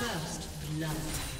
First blood.